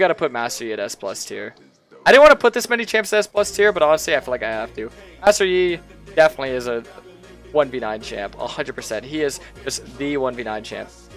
gotta put Master Yi at S plus tier. I didn't want to put this many champs at S plus tier, but honestly, I feel like I have to. Master Yi definitely is a 1v9 champ, 100%. He is just the 1v9 champ.